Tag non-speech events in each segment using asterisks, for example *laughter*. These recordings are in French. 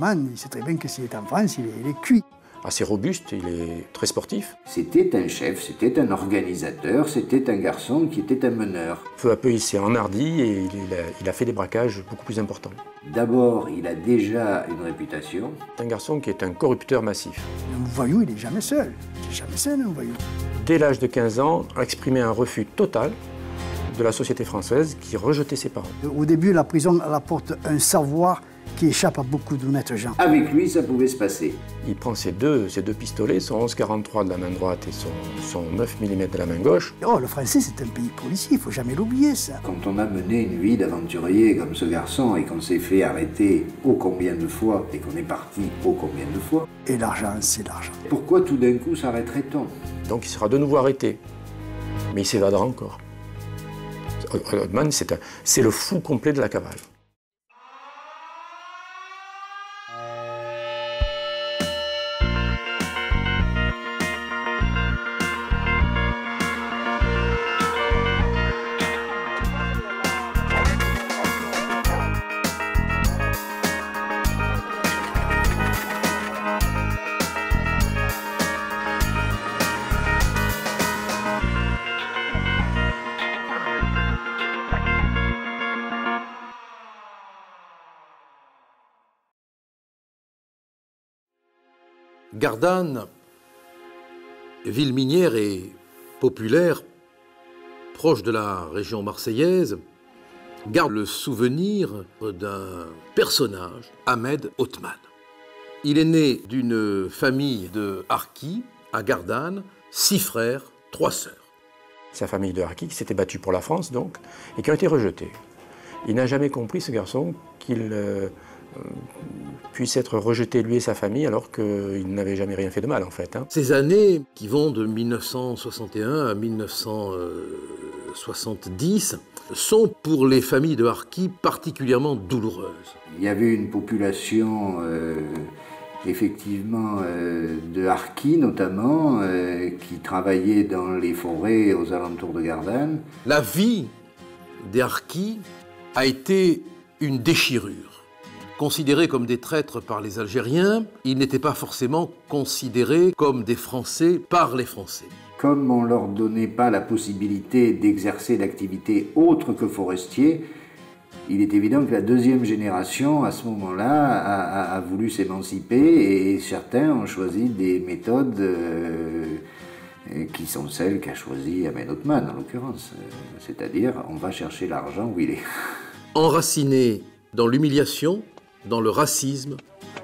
Il sait très bien que s'il est en France, il est, il est cuit. Assez robuste, il est très sportif. C'était un chef, c'était un organisateur, c'était un garçon qui était un meneur. Peu à peu, il s'est enhardi et il a, il a fait des braquages beaucoup plus importants. D'abord, il a déjà une réputation. C'est un garçon qui est un corrupteur massif. Un voyou, il n'est jamais seul. Il n'est jamais seul, un voyou. Dès l'âge de 15 ans, a exprimé un refus total de la société française qui rejetait ses parents. Au début, la prison elle apporte un savoir qui échappe à beaucoup d'honnêtes gens. Avec lui, ça pouvait se passer. Il prend ses deux, ses deux pistolets, son 11-43 de la main droite et son, son 9 mm de la main gauche. Oh, le français, c'est un pays policier, il faut jamais l'oublier, ça. Quand on a mené une vie d'aventurier comme ce garçon et qu'on s'est fait arrêter ô combien de fois et qu'on est parti ô combien de fois, Et l'argent, c'est l'argent. pourquoi tout d'un coup s'arrêterait-on? Donc il sera de nouveau arrêté. Mais il s'évadera encore. Un- c'est le fou complet de la cavale. Gardanne, ville minière et populaire, proche de la région marseillaise, garde le souvenir d'un personnage, Ahmed Othman. Il est né d'une famille de harkis à Gardanne, six frères, trois sœurs. Sa famille de harkis qui s'était battue pour la France, donc, et qui ont été rejetés. Il n'a jamais compris, ce garçon, qu'il euh, puisse être rejeté, lui et sa famille, alors qu'il n'avait jamais rien fait de mal, en fait. hein. Ces années qui vont de 1961 à 1970 sont pour les familles de harkis particulièrement douloureuses. Il y avait une population euh, effectivement euh, de harkis notamment euh, qui travaillait dans les forêts aux alentours de Gardanne. La vie des harkis a été une déchirure. Considérés comme des traîtres par les Algériens, ils n'étaient pas forcément considérés comme des Français par les Français. Comme on ne leur donnait pas la possibilité d'exercer d'activités autres que forestiers, il est évident que la deuxième génération, à ce moment-là, a, a- a voulu s'émanciper et certains ont choisi des méthodes euh, euh, qui sont celles qu'a choisi Ahmed Othman, en l'occurrence. Euh, C'est-à-dire, on va chercher l'argent où il est. enracinés dans l'humiliation, dans le racisme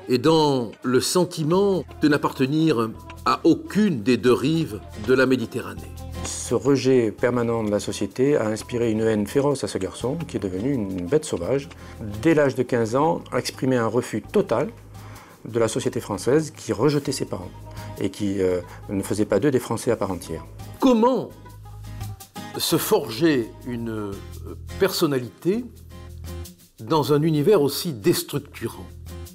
et dans le sentiment de n'appartenir à aucune des deux rives de la Méditerranée. Ce rejet permanent de la société a inspiré une haine féroce à ce garçon, qui est devenu une bête sauvage. Dès l'âge de 15 ans, a exprimé un refus total de la société française qui rejetait ses parents et qui euh, ne faisait pas d'eux des Français à part entière. Comment se forger une euh, personnalité dans un univers aussi déstructurant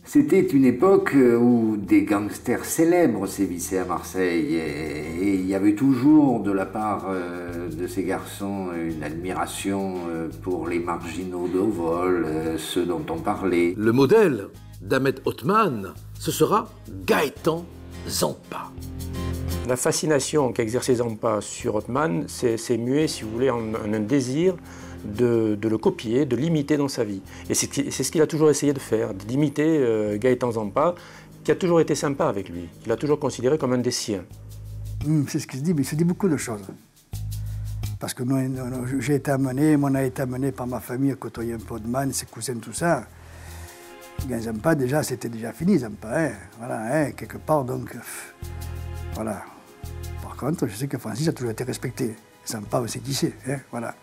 C'était une époque où des gangsters célèbres sévissaient à Marseille et il y avait toujours de la part euh, de ces garçons une admiration euh, pour les marginaux de vol, euh, ceux dont on parlait. Le modèle d'Ahmed Othman, ce sera Gaëtan Zampa. La fascination qu'exerçait Zampa sur Othman s'est s'est muée, si vous voulez, en, en un désir de, le copier, de l'imiter dans sa vie. Et c'est ce qu'il a toujours essayé de faire, d'imiter euh, Gaëtan Zampa, qui a toujours été sympa avec lui. Il l'a toujours considéré comme un des siens. Hum, c'est ce qu'il se dit, mais il se dit beaucoup de choses. Parce que j'ai été amené, on a été amené par ma famille à côtoyer un peu de man, ses cousins, tout ça. Zampa, déjà, c'était déjà fini, Zampa. Hein, voilà, hein, quelque part, donc. voilà. Par contre, je sais que Francis a toujours été respecté. Zampa, on qui c'est. Hein, voilà.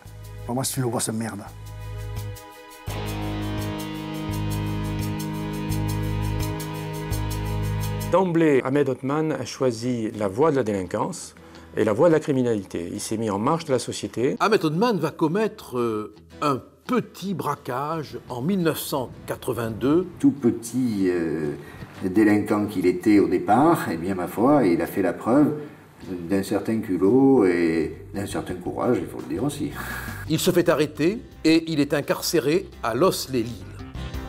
Pour moi, c'est une grosse merde. D'emblée, Ahmed Othman a choisi la voie de la délinquance et la voie de la criminalité. Il s'est mis en marche de la société. Ahmed Othman va commettre euh, un petit braquage en 1982 Tout petit euh, délinquant qu'il était au départ, eh bien, ma foi, il a fait la preuve d'un certain culot et d'un certain courage, il faut le dire aussi. *laughs* Il se fait arrêter et il est incarcéré à Los-les-Lilles.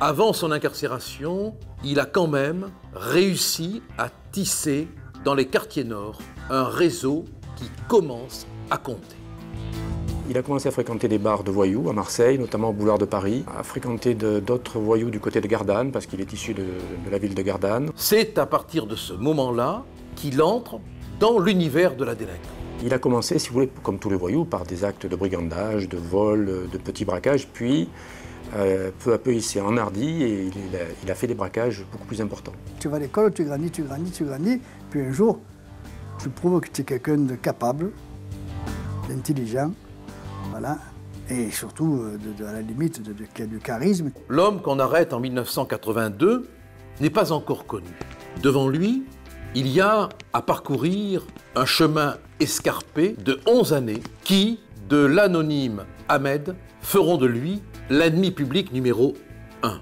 Avant son incarcération, il a quand même réussi à tisser dans les quartiers nord un réseau qui commence à compter. Il a commencé à fréquenter des bars de voyous à Marseille, notamment au boulevard de Paris, à fréquenter d'autres voyous du côté de Gardanne, parce qu'il est issu de, de, la ville de Gardanne. C'est à partir de ce moment-là qu'il entre dans l'univers de la délinquance. Il a commencé, si vous voulez, comme tous les voyous, par des actes de brigandage, de vol, de petits braquages, puis euh, peu à peu, il s'est enhardi et il a, il a, fait des braquages beaucoup plus importants. Tu vas à l'école, tu grandis, tu grandis, tu grandis, puis un jour, tu prouves que tu es quelqu'un de capable, d'intelligent, voilà, et surtout, de, de, à la limite, de, de, du charisme. L'homme qu'on arrête en 1982 n'est pas encore connu. Devant lui, il y a à parcourir un chemin escarpé de 11 années qui, de l'anonyme Ahmed, feront de lui l'ennemi public numéro 1.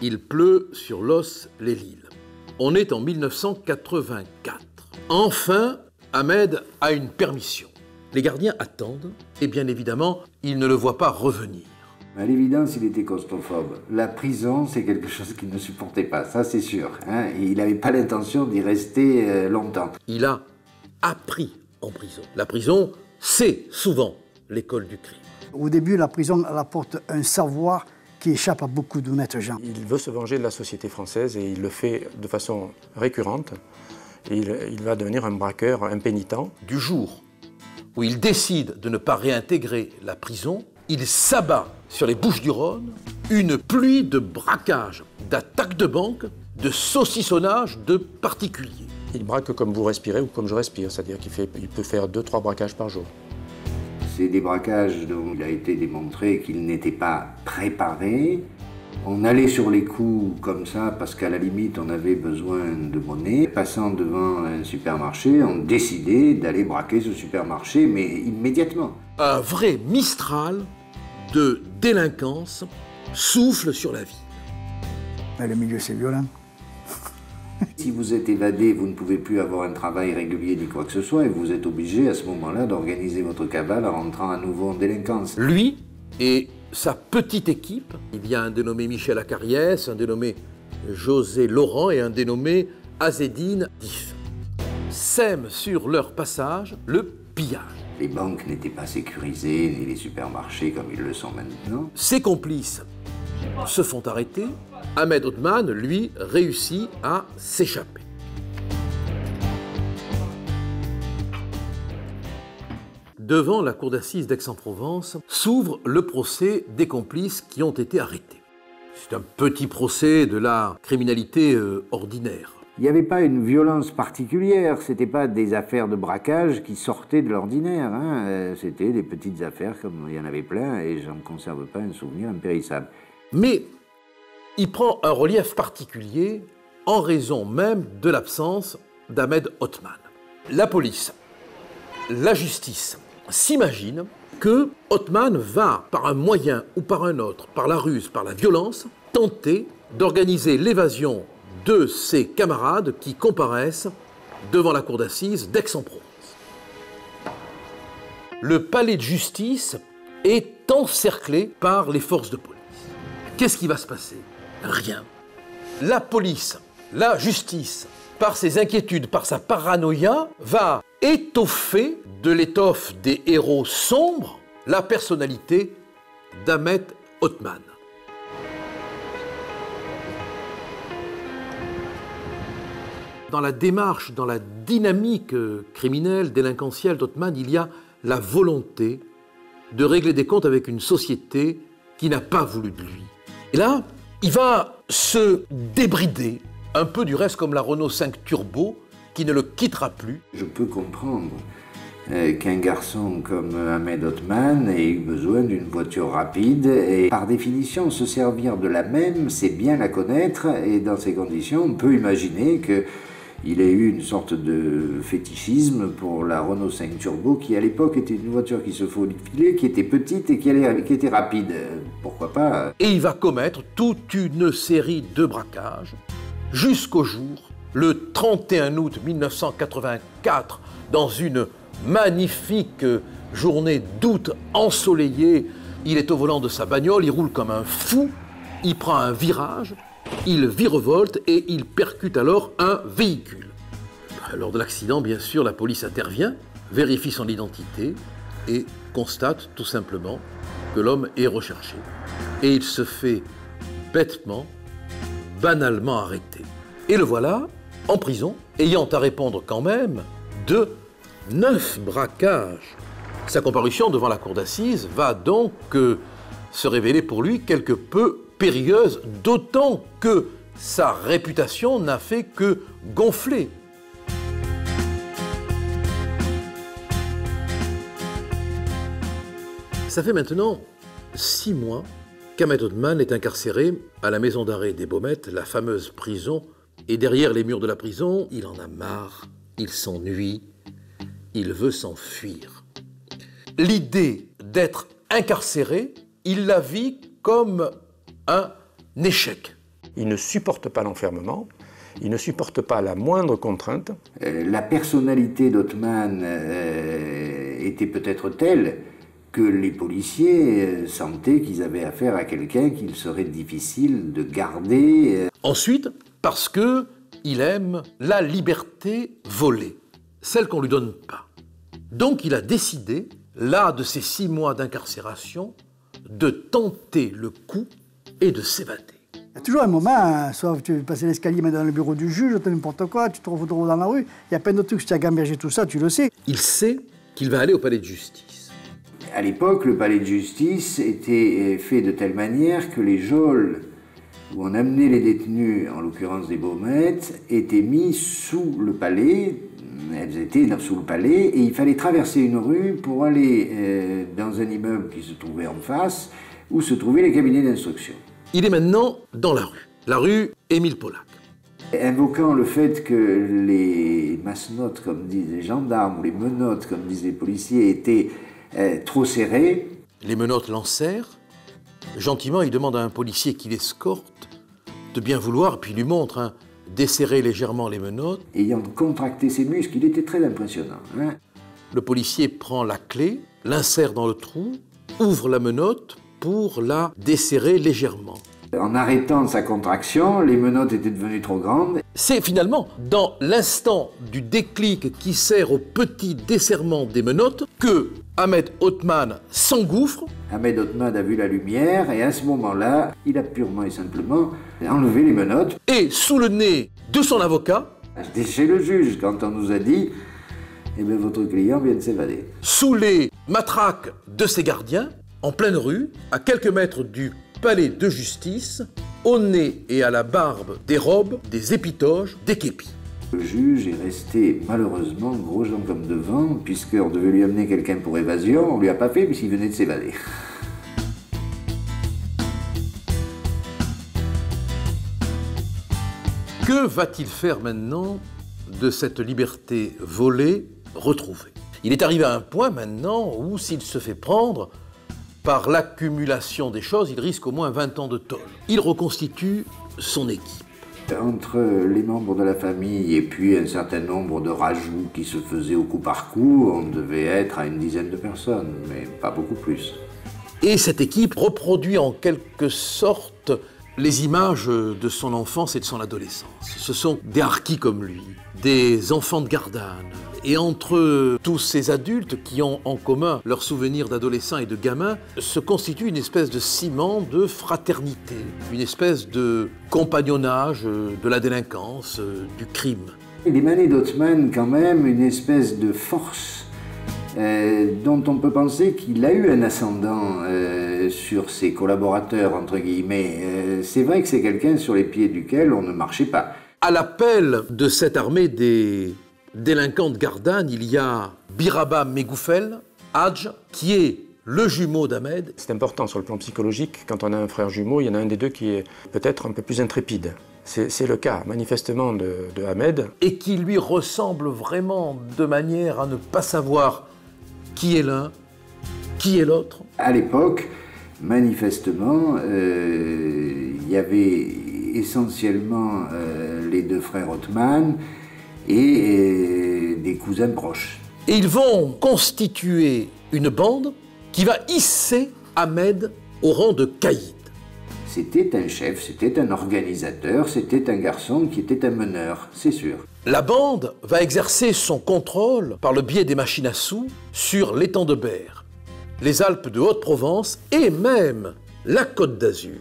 Il pleut sur l'os les Lilles. On est en 1984. Enfin, Ahmed a une permission. Les gardiens attendent et bien évidemment, ils ne le voient pas revenir. À l'évidence, il était claustrophobe. La prison, c'est quelque chose qu'il ne supportait pas, ça c'est sûr. Hein et il n'avait pas l'intention d'y rester euh, longtemps. Il a appris en prison. La prison, c'est souvent l'école du crime. Au début, la prison elle apporte un savoir qui échappe à beaucoup d'honnêtes gens. Il veut se venger de la société française et il le fait de façon récurrente. Il, il, va devenir un braqueur impénitent. Du jour où il décide de ne pas réintégrer la prison, il s'abat sur les Bouches du Rhône une pluie de braquages, d'attaques de banque, de saucissonnage de particuliers. Il braque comme vous respirez ou comme je respire, c'est-à-dire qu'il il peut faire 2-3 braquages par jour. C'est des braquages dont il a été démontré qu'ils n'étaient pas préparés. On allait sur les coups comme ça parce qu'à la limite on avait besoin de monnaie. Passant devant un supermarché, on décidait d'aller braquer ce supermarché, mais immédiatement. Un vrai Mistral de délinquance souffle sur la vie. Mais le milieu, c'est violent. si vous êtes évadé, vous ne pouvez plus avoir un travail régulier ni quoi que ce soit, et vous êtes obligé à ce moment-là d'organiser votre cabale en rentrant à nouveau en délinquance. Lui et sa petite équipe, il y a un dénommé Michel Acariès, un dénommé José Laurent et un dénommé Azedine Dif, sèment sur leur passage le pillage. Les banques n'étaient pas sécurisées, ni les supermarchés comme ils le sont maintenant. Ses complices se font arrêter. Ahmed Othman, lui, réussit à s'échapper. Devant la cour d'assises d'Aix-en-Provence s'ouvre le procès des complices qui ont été arrêtés. C'est un petit procès de la criminalité euh, ordinaire. Il n'y avait pas une violence particulière, c'était pas des affaires de braquage qui sortaient de l'ordinaire, hein. Euh, c'était des petites affaires comme il y en avait plein et j'en conserve pas un souvenir impérissable. Mais il prend un relief particulier en raison même de l'absence d'Ahmed Othman. La police, la justice s'imaginent que Othman va, par un moyen ou par un autre, par la ruse, par la violence, tenter d'organiser l'évasion de ses camarades qui comparaissent devant la cour d'assises d'Aix-en-Provence. Le palais de justice est encerclé par les forces de police. Qu'est-ce qui va se passer? Rien. La police, la justice, par ses inquiétudes, par sa paranoïa, va étoffer de l'étoffe des héros sombres la personnalité d'Ahmed Othman. Dans la démarche, dans la dynamique criminelle, délinquentielle d'Othman, il y a la volonté de régler des comptes avec une société qui n'a pas voulu de lui. Et là, il va se débrider, un peu du reste comme la Renault 5 Turbo, qui ne le quittera plus. Je peux comprendre euh, qu'un garçon comme Ahmed Othman ait eu besoin d'une voiture rapide et par définition se servir de la même, c'est bien la connaître et dans ces conditions on peut imaginer que il a eu une sorte de fétichisme pour la Renault 5 Turbo qui à l'époque était une voiture qui se faufilait, qui était petite et qui, qui était rapide. Pourquoi pas Et il va commettre toute une série de braquages jusqu'au jour, le 31 août 1984, dans une magnifique journée d'août ensoleillée, Il est au volant de sa bagnole, il roule comme un fou, il prend un virage, il virevolte et il percute alors un véhicule. Lors de l'accident, bien sûr, la police intervient, vérifie son identité et constate tout simplement que l'homme est recherché. Et il se fait bêtement, banalement arrêter. Et le voilà en prison, ayant à répondre quand même de neuf braquages. Sa comparution devant la cour d'assises va donc euh, se révéler pour lui quelque peu périlleuse, d'autant que sa réputation n'a fait que gonfler. Ça fait maintenant six mois qu'Ahmed Othman est incarcéré à la maison d'arrêt des Baumettes, la fameuse prison. Et derrière les murs de la prison, il en a marre, il s'ennuie, il veut s'enfuir. L'idée d'être incarcéré, il la vit comme un échec. Il ne supporte pas l'enfermement, il ne supporte pas la moindre contrainte. Euh, la personnalité d'Othman euh, était peut-être telle que les policiers euh, sentaient qu'ils avaient affaire à quelqu'un qu'il serait difficile de garder. Ensuite, parce que il aime la liberté volée, celle qu'on lui donne pas. Donc il a décidé, là de ces six mois d'incarcération, de tenter le coup et de s'évader. Il y a toujours un moment, hein, sauf tu passes l'escalier, mais dans le bureau du juge, tu n'importe quoi, tu te retrouves dans la rue, il y a plein d'autres trucs, tu as gambergé tout ça, tu le sais. Il sait qu'il va aller au palais de justice. À l'époque, le palais de justice était euh, fait de telle manière que les geôles où on amenait les détenus, en l'occurrence des baumettes, étaient mis sous le palais. Elles étaient sous le palais et il fallait traverser une rue pour aller euh, dans un immeuble qui se trouvait en face où se trouvaient les cabinets d'instruction. Il est maintenant dans la rue, la rue Émile Pollack. Invoquant le fait que les masse-notes, comme disent les gendarmes, ou les menottes, comme disent les policiers, étaient euh, trop serré. Les menottes lancèrent. Gentiment, il demande à un policier qui l'escorte de bien vouloir, puis lui montre, hein, desserrer légèrement les menottes. Ayant contracté ses muscles, il était très impressionnant. Hein. Le policier prend la clé, l'insère dans le trou, ouvre la menotte pour la desserrer légèrement. En arrêtant sa contraction, les menottes étaient devenues trop grandes. C'est finalement dans l'instant du déclic qui sert au petit desserrement des menottes que Ahmed Othman s'engouffre. Ahmed Othman a vu la lumière et à ce moment-là, il a purement et simplement enlevé les menottes. Et sous le nez de son avocat, chez le juge quand on nous a dit eh bien, votre client vient de s'évader. Sous les matraques de ses gardiens, en pleine rue, à quelques mètres du palais de justice, au nez et à la barbe des robes, des épitoges, des képis. Le juge est resté malheureusement gros gens comme devant, puisqu'on devait lui amener quelqu'un pour évasion, on lui a pas fait puisqu'il venait de s'évader. Que va-t-il faire maintenant de cette liberté volée retrouvée? Il est arrivé à un point maintenant où s'il se fait prendre, par l'accumulation des choses, il risque au moins 20 ans de tôle. Il reconstitue son équipe. Entre les membres de la famille et puis un certain nombre de rajouts qui se faisaient au coup par coup, on devait être à une dizaine de personnes, mais pas beaucoup plus. Et cette équipe reproduit en quelque sorte les images de son enfance et de son adolescence. Ce sont des harkis comme lui, des enfants de Gardanne, et entre tous ces adultes qui ont en commun leurs souvenirs d'adolescents et de gamins, se constitue une espèce de ciment de fraternité, une espèce de compagnonnage de la délinquance, du crime. Il émanait d'Othman quand même une espèce de force euh, dont on peut penser qu'il a eu un ascendant euh, sur ses collaborateurs, entre guillemets. Euh, c'est vrai que c'est quelqu'un sur les pieds duquel on ne marchait pas. À l'appel de cette armée des délinquants de Gardanne, il y a Biraba Megoufel, Hadj, qui est le jumeau d'Ahmed. C'est important sur le plan psychologique, quand on a un frère jumeau, il y en a un des deux qui est peut-être un peu plus intrépide. C'est le cas manifestement de, de, Ahmed. Et qui lui ressemble vraiment de manière à ne pas savoir qui est l'un, qui est l'autre. À l'époque, manifestement, euh, il y avait essentiellement euh, les deux frères Othman, et des cousins proches. Et ils vont constituer une bande qui va hisser Ahmed au rang de caïd. C'était un chef, c'était un organisateur, c'était un garçon qui était un meneur, c'est sûr. La bande va exercer son contrôle par le biais des machines à sous sur l'étang de Berre, les Alpes de Haute-Provence et même la Côte d'Azur.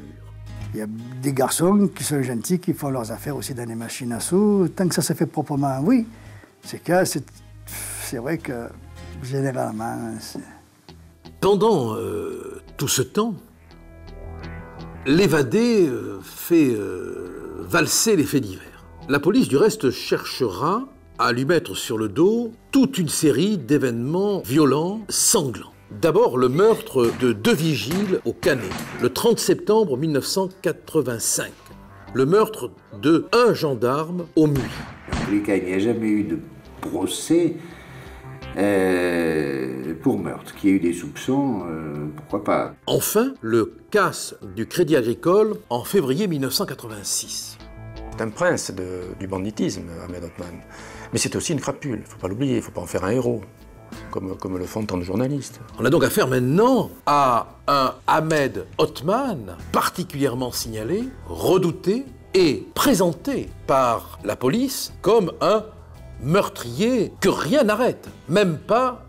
Il y a des garçons qui sont gentils, qui font leurs affaires aussi dans les machines à sous. Tant que ça se fait proprement, oui. C'est que c'est vrai que généralement. Pendant euh, tout ce temps, l'évadé euh, fait euh, valser les faits divers. La police, du reste, cherchera à lui mettre sur le dos toute une série d'événements violents, sanglants. D'abord, le meurtre de deux vigiles au Canet, le 30 septembre 1985. Le meurtre de un gendarme au Muy. En tous les cas, il n'y a jamais eu de procès euh, pour meurtre. Qu'il y ait eu des soupçons, euh, pourquoi pas. Enfin, le casse du Crédit Agricole en février 1986. C'est un prince du banditisme, Ahmed Othman. Mais c'est aussi une crapule, il ne faut pas l'oublier, il ne faut pas en faire un héros comme, le font tant de journalistes. On a donc affaire maintenant à un Ahmed Othman particulièrement signalé, redouté et présenté par la police comme un meurtrier que rien n'arrête, même pas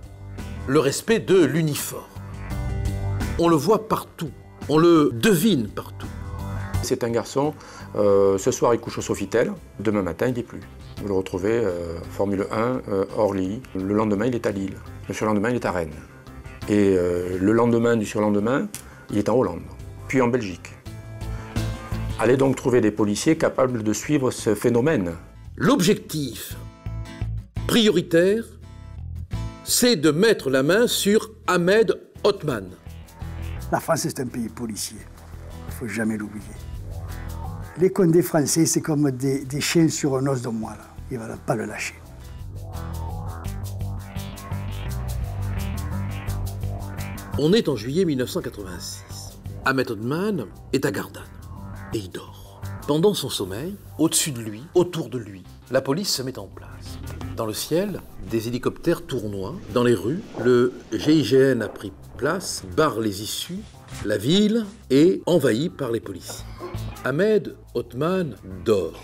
le respect de l'uniforme. On le voit partout, on le devine partout. C'est un garçon, euh, ce soir il couche au Sofitel, demain matin il n'est plus. Vous le retrouvez euh, Formule 1 euh, Orly. Le lendemain, il est à Lille. Le surlendemain, il est à Rennes. Et euh, le lendemain du surlendemain, il est en Hollande, puis en Belgique. Allez donc trouver des policiers capables de suivre ce phénomène. L'objectif prioritaire, c'est de mettre la main sur Ahmed Othman. La France est un pays policier. Il ne faut jamais l'oublier. Les condés français, c'est comme des, chiens sur un os de moelle. Il ne va pas le lâcher. On est en juillet 1986. Ahmed Odman est à Gardanne et il dort. Pendant son sommeil, au-dessus de lui, autour de lui, la police se met en place. Dans le ciel, des hélicoptères tournoient. Dans les rues, le GIGN a pris place, barre les issues. La ville est envahie par les policiers. Ahmed Othman dort.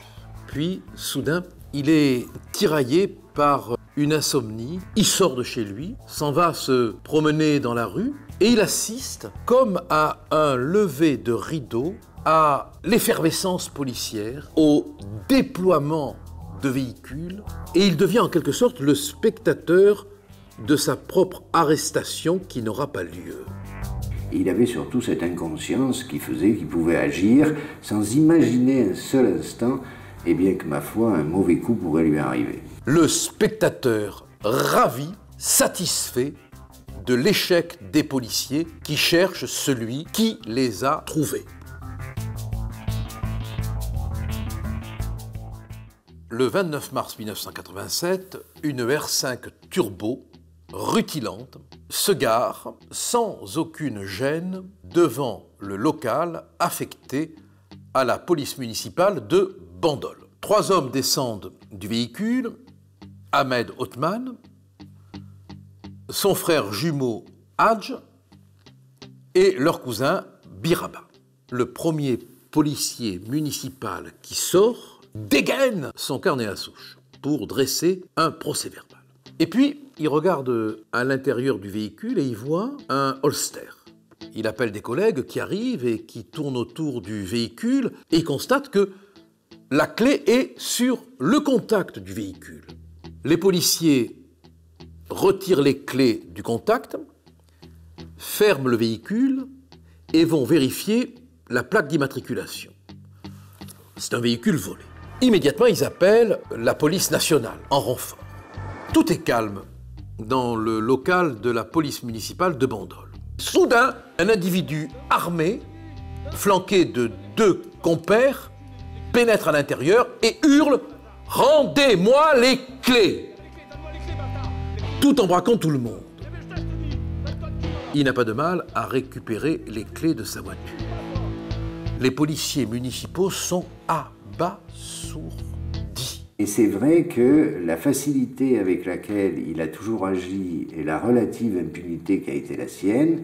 Puis, soudain, il est tiraillé par une insomnie. Il sort de chez lui, s'en va se promener dans la rue et il assiste, comme à un lever de rideau, à l'effervescence policière, au déploiement de véhicules, et il devient en quelque sorte le spectateur de sa propre arrestation qui n'aura pas lieu il avait surtout cette inconscience qui faisait qu'il pouvait agir sans imaginer un seul instant, et eh bien que ma foi, un mauvais coup pourrait lui arriver. Le spectateur ravi, satisfait de l'échec des policiers qui cherchent celui qui les a trouvés. Le 29 mars 1987, une R5 Turbo rutilante, se gare sans aucune gêne devant le local affecté à la police municipale de Bandol. Trois hommes descendent du véhicule, Ahmed Othman, son frère jumeau Hadj et leur cousin Biraba. Le premier policier municipal qui sort dégaine son carnet à souche pour dresser un procès verbal. Et puis, il regarde à l'intérieur du véhicule et il voit un holster. Il appelle des collègues qui arrivent et qui tournent autour du véhicule et il constate que la clé est sur le contact du véhicule. Les policiers retirent les clés du contact, ferment le véhicule et vont vérifier la plaque d'immatriculation. C'est un véhicule volé. Immédiatement, ils appellent la police nationale en renfort. Tout est calme dans le local de la police municipale de Bandol. Soudain, un individu armé, flanqué de deux compères, pénètre à l'intérieur et hurle Rendez-moi les clés Tout en braquant tout le monde. Il n'a pas de mal à récupérer les clés de sa voiture. Les policiers municipaux sont abasourdis. Et c'est vrai que la facilité avec laquelle il a toujours agi et la relative impunité qui a été la sienne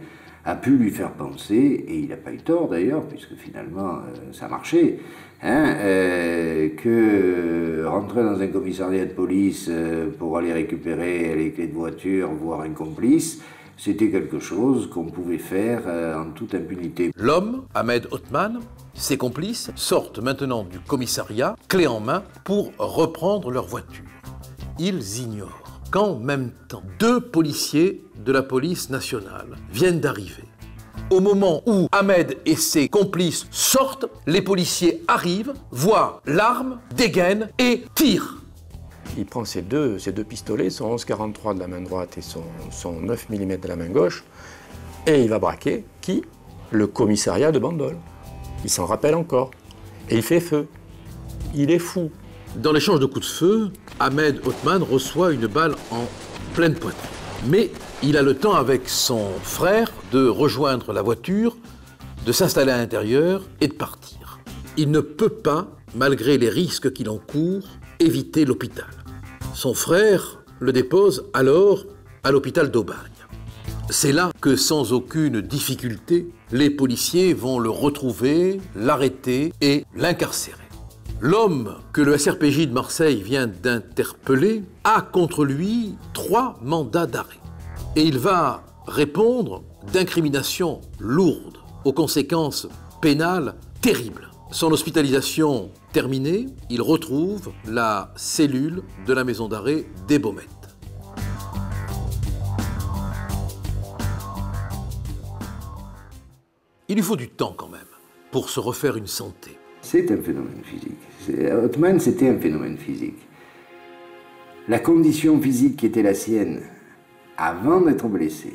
a pu lui faire penser, et il n'a pas eu tort d'ailleurs, puisque finalement euh, ça marchait, hein, euh, que rentrer dans un commissariat de police euh, pour aller récupérer les clés de voiture, voire un complice, c'était quelque chose qu'on pouvait faire en toute impunité. L'homme, Ahmed Othman, ses complices sortent maintenant du commissariat, clé en main, pour reprendre leur voiture. Ils ignorent qu'en même temps, deux policiers de la police nationale viennent d'arriver. Au moment où Ahmed et ses complices sortent, les policiers arrivent, voient l'arme, dégainent et tirent. Il prend ses deux, pistolets, son 11-43 de la main droite et son, son 9 mm de la main gauche, et il va braquer qui? Le commissariat de Bandol. Il s'en rappelle encore. Et il fait feu. Il est fou. Dans l'échange de coups de feu, Ahmed Othman reçoit une balle en pleine poitrine. Mais il a le temps avec son frère de rejoindre la voiture, de s'installer à l'intérieur et de partir. Il ne peut pas, malgré les risques qu'il encourt, éviter l'hôpital. Son frère le dépose alors à l'hôpital d'Aubagne. C'est là que, sans aucune difficulté, les policiers vont le retrouver, l'arrêter et l'incarcérer. L'homme que le SRPJ de Marseille vient d'interpeller a contre lui trois mandats d'arrêt. Et il va répondre d'incriminations lourdes, aux conséquences pénales terribles. Son hospitalisation terminée, il retrouve la cellule de la maison d'arrêt des Baumettes. Il lui faut du temps quand même pour se refaire une santé. C'est un phénomène physique. Othman, c'était un phénomène physique. La condition physique qui était la sienne avant d'être blessé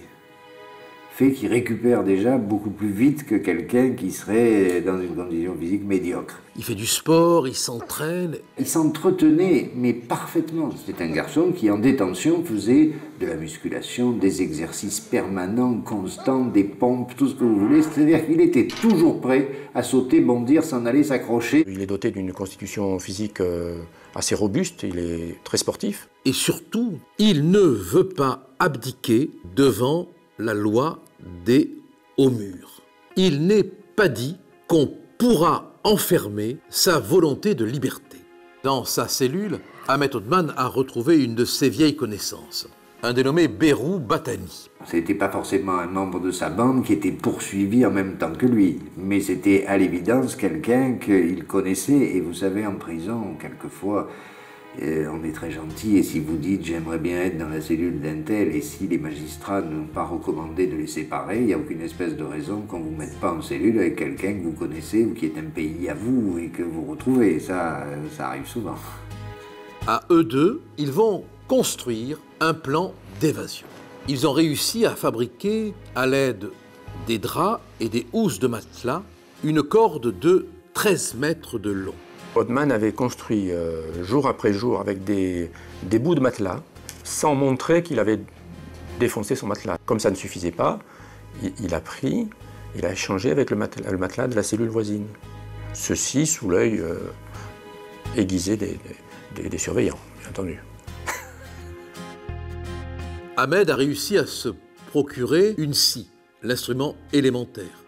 fait qu'il récupère déjà beaucoup plus vite que quelqu'un qui serait dans une condition physique médiocre. Il fait du sport, il s'entraîne. Il s'entretenait, mais parfaitement. C'était un garçon qui, en détention, faisait de la musculation, des exercices permanents, constants, des pompes, tout ce que vous voulez. C'est-à-dire qu'il était toujours prêt à sauter, bondir, s'en aller, s'accrocher. Il est doté d'une constitution physique euh, assez robuste, il est très sportif. Et surtout, il ne veut pas abdiquer devant la loi des hauts murs. Il n'est pas dit qu'on pourra enfermer sa volonté de liberté. Dans sa cellule, Ahmed Othman a retrouvé une de ses vieilles connaissances, un dénommé Berou Batani. Ce n'était pas forcément un membre de sa bande qui était poursuivi en même temps que lui, mais c'était à l'évidence quelqu'un qu'il connaissait, et vous savez, en prison, quelquefois, on est très gentil et si vous dites j'aimerais bien être dans la cellule d'un tel et si les magistrats n'ont pas recommandé de les séparer, il n'y a aucune espèce de raison qu'on ne vous mette pas en cellule avec quelqu'un que vous connaissez ou qui est un pays à vous et que vous retrouvez. Ça, ça arrive souvent. À eux deux, ils vont construire un plan d'évasion. Ils ont réussi à fabriquer, à l'aide des draps et des housses de matelas, une corde de 13 mètres de long. Othman avait construit euh, jour après jour avec des, bouts de matelas sans montrer qu'il avait défoncé son matelas. Comme ça ne suffisait pas, il, a pris, il a échangé avec le matelas, de la cellule voisine. Ceci sous l'œil euh, aiguisé des surveillants, bien entendu. *laughs* Ahmed a réussi à se procurer une scie, l'instrument élémentaire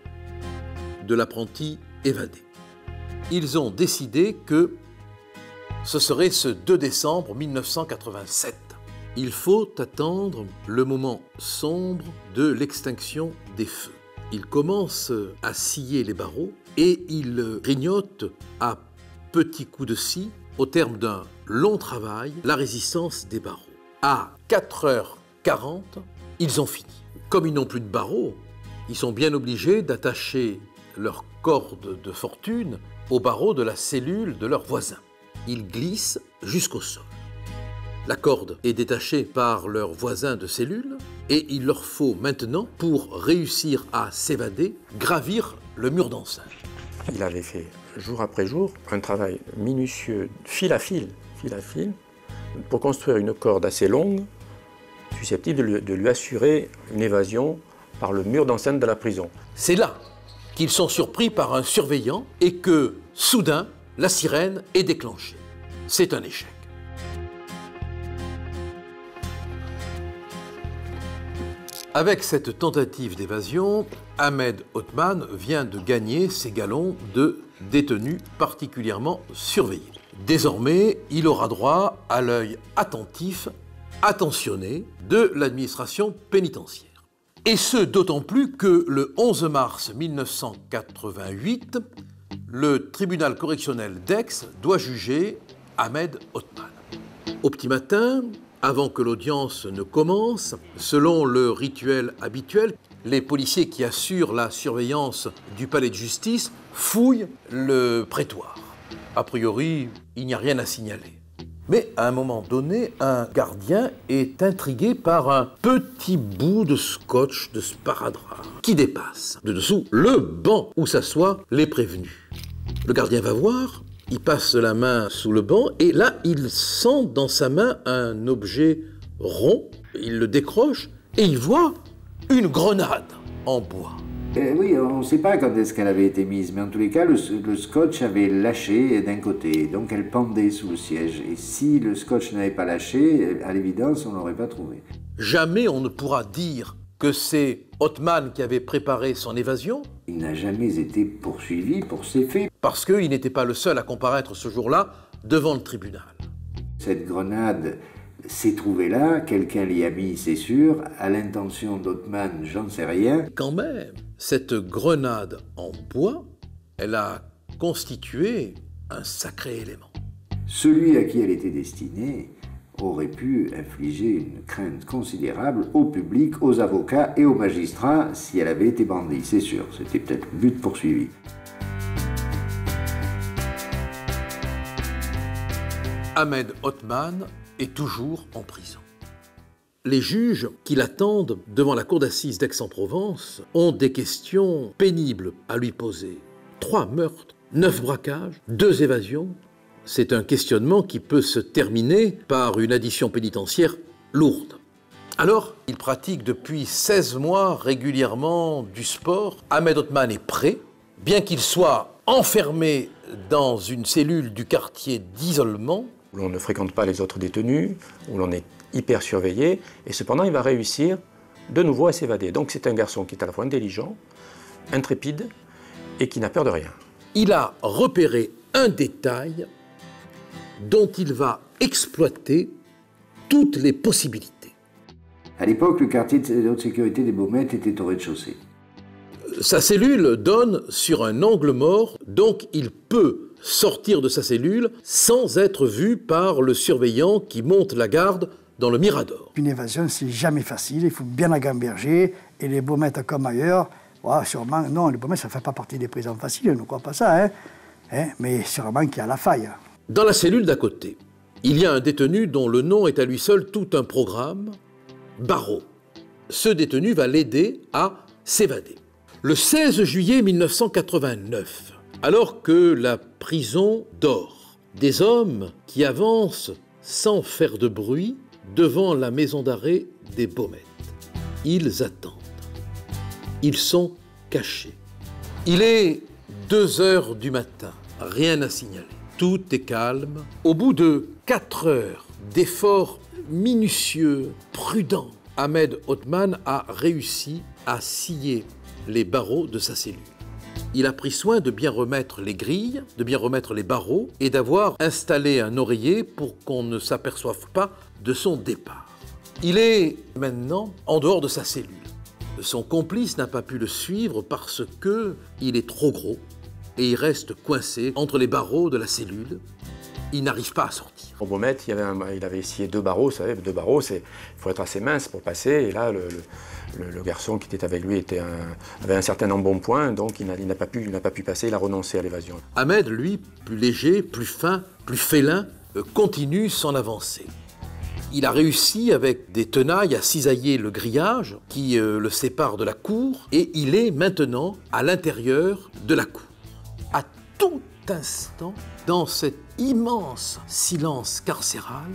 de l'apprenti évadé ils ont décidé que ce serait ce 2 décembre 1987. Il faut attendre le moment sombre de l'extinction des feux. Il commence à scier les barreaux et il grignote à petits coups de scie, au terme d'un long travail, la résistance des barreaux. À 4h40, ils ont fini. Comme ils n'ont plus de barreaux, ils sont bien obligés d'attacher leur corde de fortune au barreau de la cellule de leurs voisins. Ils glissent jusqu'au sol. La corde est détachée par leurs voisins de cellule et il leur faut maintenant, pour réussir à s'évader, gravir le mur d'enceinte. Il avait fait jour après jour un travail minutieux, fil à fil, fil à fil, pour construire une corde assez longue, susceptible de lui, assurer une évasion par le mur d'enceinte de la prison. C'est là qu'ils sont surpris par un surveillant et que, soudain, la sirène est déclenchée. C'est un échec. Avec cette tentative d'évasion, Ahmed Othman vient de gagner ses galons de détenus particulièrement surveillés. Désormais, il aura droit à l'œil attentif, attentionné de l'administration pénitentiaire. Et ce d'autant plus que le 11 mars 1988, le tribunal correctionnel d'Aix doit juger Ahmed Othman. Au petit matin, avant que l'audience ne commence, selon le rituel habituel, les policiers qui assurent la surveillance du palais de justice fouillent le prétoire. A priori, il n'y a rien à signaler. Mais à un moment donné, un gardien est intrigué par un petit bout de scotch de sparadrap qui dépasse de dessous le banc où s'assoient les prévenus. Le gardien va voir, il passe la main sous le banc et là, il sent dans sa main un objet rond, il le décroche et il voit une grenade en bois. Eh oui, on ne sait pas quand est-ce qu'elle avait été mise, mais en tous les cas, le, le scotch avait lâché d'un côté, donc elle pendait sous le siège. Et si le scotch n'avait pas lâché, à l'évidence, on ne l'aurait pas trouvé. Jamais on ne pourra dire que c'est Othman qui avait préparé son évasion. Il n'a jamais été poursuivi pour ces faits. Parce qu'il n'était pas le seul à comparaître ce jour-là devant le tribunal. Cette grenade s'est trouvée là, quelqu'un l'y a mis, c'est sûr, à l'intention d'Othman, j'en sais rien. Quand même, cette grenade en bois, elle a constitué un sacré élément. Celui à qui elle était destinée aurait pu infliger une crainte considérable au public, aux avocats et aux magistrats si elle avait été bandie, c'est sûr. C'était peut-être le but poursuivi. Ahmed Othman est toujours en prison. Les juges qui l'attendent devant la cour d'assises d'Aix-en-Provence ont des questions pénibles à lui poser. Trois meurtres, neuf braquages, deux évasions. C'est un questionnement qui peut se terminer par une addition pénitentiaire lourde. Alors, il pratique depuis 16 mois régulièrement du sport. Ahmed Othman est prêt, bien qu'il soit enfermé dans une cellule du quartier d'isolement, où l'on ne fréquente pas les autres détenus, où l'on est hyper surveillé, et cependant il va réussir de nouveau à s'évader. Donc c'est un garçon qui est à la fois intelligent, intrépide, et qui n'a peur de rien. il a repéré un détail dont il va exploiter toutes les possibilités. À l'époque, le quartier de haute sécurité des Baumettes était au rez-de-chaussée. Sa cellule donne sur un angle mort, donc il peut sortir de sa cellule sans être vu par le surveillant qui monte la garde dans le Mirador. Une évasion, c'est jamais facile, il faut bien la gamberger, et les Baumettes comme ailleurs, ouais, sûrement, non, les Baumettes, ça ne fait pas partie des prisons faciles, ne crois pas ça, hein, Hein, mais sûrement qu'il y a la faille. Dans la cellule d'à côté, il y a un détenu dont le nom est à lui seul tout un programme, Barreau. Ce détenu va l'aider à s'évader. Le 16 juillet 1989, alors que la prison dort, des hommes qui avancent sans faire de bruit devant la maison d'arrêt des Baumettes. Ils attendent. Ils sont cachés. Il est 2 heures du matin, rien à signaler. Tout est calme. Au bout de 4 heures d'efforts minutieux, prudents, Ahmed Othman a réussi à scier les barreaux de sa cellule. Il a pris soin de bien remettre les grilles, de bien remettre les barreaux et d'avoir installé un oreiller pour qu'on ne s'aperçoive pas de son départ. Il est maintenant en dehors de sa cellule. Son complice n'a pas pu le suivre parce que il est trop gros et il reste coincé entre les barreaux de la cellule. Il n'arrive pas à sortir. Au Baumette, il, avait un- il avait essayé deux barreaux, vous savez, deux barreaux, il faut être assez mince pour passer. Et là, le, le- le- le garçon qui était avec lui était un- avait un certain embonpoint, donc il n'a pas, pu- il pas pu passer, il a renoncé à l'évasion. Ahmed, lui, plus léger, plus fin, plus félin, euh, continue son avancée. Il a réussi avec des tenailles à cisailler le grillage qui euh, le sépare de la cour et il est maintenant à l'intérieur de la cour. À tout instant, dans cet immense silence carcéral,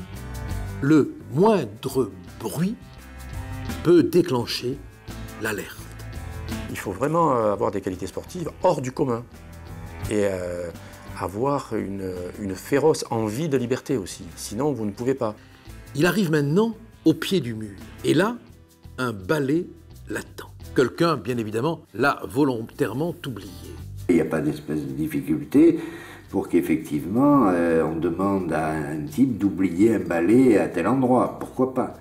le moindre bruit peut déclencher l'alerte. Il faut vraiment euh, avoir des qualités sportives hors du commun et euh, avoir une, une féroce envie de liberté aussi. Sinon, vous ne pouvez pas. Il arrive maintenant au pied du mur. Et là, un balai latent. Quelqu'un, bien évidemment, l'a volontairement oublié. Il n'y a pas d'espèce de difficulté pour qu'effectivement euh, on demande à un type d'oublier un balai à tel endroit. Pourquoi pas?